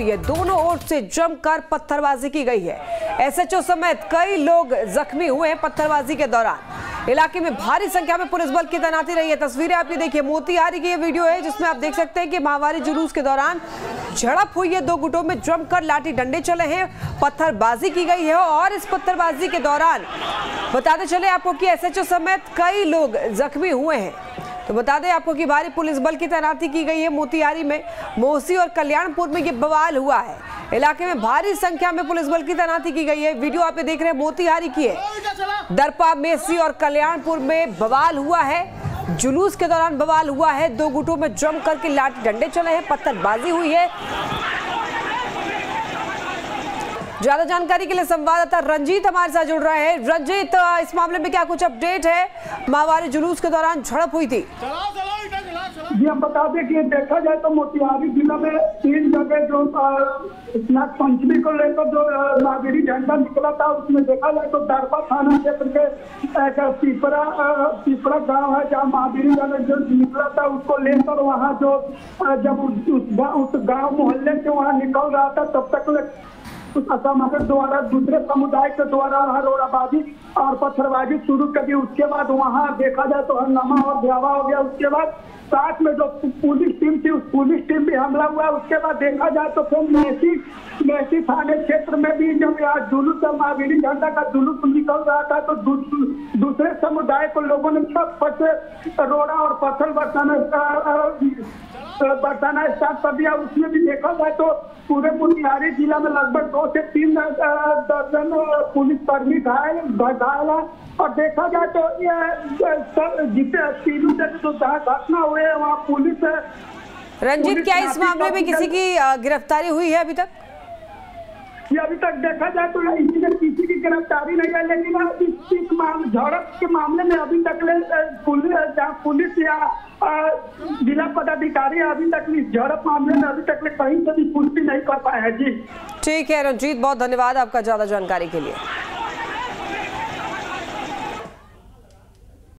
ये दोनों ओर से जमकर पत्थरबाजी की गई है। एसएचओ समेत कई लोग जख्मी हुए हैं पत्थरबाजी के दौरान। इलाके में भारी संख्या में पुलिस बल की तैनाती रही है। तस्वीरें आप ये देखिए, मोतिहारी की ये वीडियो है, जिसमें आप देख सकते हैं कि माहवारी जुलूस के दौरान झड़प हुई है। दो गुटों में जमकर लाठी डंडे चले हैं, पत्थरबाजी की गई है और इस पत्थरबाजी के दौरान बताते चले आपको कि एसएचओ समेत कई लोग जख्मी हुए हैं। तो बता दें आपको कि भारी पुलिस बल की तैनाती की गई है मोतिहारी में। मोसी और कल्याणपुर में ये बवाल हुआ है। इलाके में भारी संख्या में पुलिस बल की तैनाती की गई है। वीडियो आप देख रहे हैं, मोतिहारी की है। दरपा मेसी और कल्याणपुर में बवाल हुआ है। जुलूस के दौरान बवाल हुआ है। दो गुटों में जम करके लाठी डंडे चले हैं, पत्थरबाजी हुई है। ज़्यादा जानकारी के लिए संवाददाता रंजीत हमारे साथ जुड़ रहे हैं। रंजीत इस मामले में क्या कुछ अपडेट है? माहवारी जुलूस के दौरान झड़प हुई थी। जी, हम बता दें कि देखा जाए तो मोतिहारी जिला में तीन जगह जो नाग पंचमी को लेकर जो नागरी झंडा निकला था, उसमें देखा जाए तो दरबा थाना क्षेत्र के एक पिपरा पिपरा गाँव है जहाँ महावीरी जगह जो निकला था, उसको लेकर वहाँ जो जब उस गाँव मोहल्ले से वहाँ निकल रहा था, तब तक उस द्वारा दूसरे समुदाय के द्वारा रोड़ाबाजी और पत्थरबाजी शुरू कर। दी उसके बाद वहाँ देखा जाए तो हंगामा और ब्यावा हो गया। उसके बाद साथ में जो पुलिस टीम थी, उस पुलिस टीम भी हमला हुआ। उसके बाद देखा जाए तो फिर मेसी मेसी थाने क्षेत्र में भी जब यहाँ जुलूस महावीरी झंडा का जुलूस निकल रहा था तो दू, दूसरे समुदाय को लोगों ने से रोड़ा और पत्थर बरसाना बरसाना स्टार्ट कर दिया। उसमें भी देखा जाए तो पूरे मोतिहारी जिला में लगभग दो से तीन दर्जन पुलिस कर्मी घायल घायल है। और देखा जाए तो ये जितने तीनों जगह जो घटना हुए है वहाँ पुलिस रंजीत क्या इस मामले में किसी की गिरफ्तारी हुई है अभी तक? ये अभी तक देखा जाए तो इसी में किसी की गिरफ्तारी नहीं है, लेकिन इस झड़प के मामले में अभी तक पुलिस पुलिस या जिला पदाधिकारी अभी तक इस झड़प मामले में अभी तक कहीं से भी पुष्टि नहीं कर पाए हैं। जी। ठीक है, रंजीत, बहुत धन्यवाद आपका ज़्यादा जानकारी के लिए।